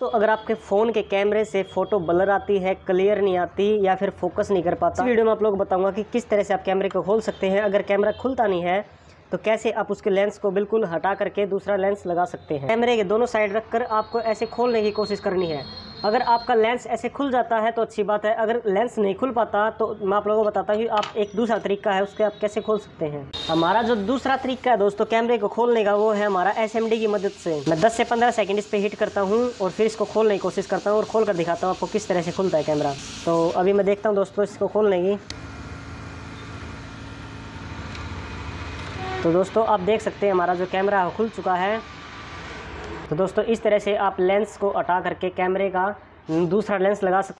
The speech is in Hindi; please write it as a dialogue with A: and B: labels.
A: तो अगर आपके फ़ोन के कैमरे से फ़ोटो ब्लर आती है, क्लियर नहीं आती या फिर फोकस नहीं कर पाता, इस वीडियो में आप लोग बताऊँगा कि किस तरह से आप कैमरे को खोल सकते हैं। अगर कैमरा खुलता नहीं है तो कैसे आप उसके लेंस को बिल्कुल हटा करके दूसरा लेंस लगा सकते हैं? कैमरे के दोनों साइड रखकर आपको ऐसे खोलने की कोशिश करनी है। अगर आपका लेंस ऐसे खुल जाता है तो अच्छी बात है। अगर लेंस नहीं खुल पाता तो मैं आप लोगों को बताता हूँ आप एक दूसरा तरीका है, उसके आप कैसे खोल सकते हैं। हमारा जो दूसरा तरीका है दोस्तों कैमरे को खोलने का, वो है हमारा एसएमडी की मदद से। मैं 10 से 15 सेकंड इस पर हिट करता हूँ और फिर इसको खोलने की कोशिश करता हूँ और खोल कर दिखाता हूँ आपको किस तरह से खुलता है कैमरा तो अभी मैं देखता हूँ दोस्तों, इसको खोलने की। तो दोस्तों, आप देख सकते हैं हमारा जो कैमरा खुल चुका है। तो दोस्तों, इस तरह से आप लेंस को हटा करके कैमरे का दूसरा लेंस लगा सकते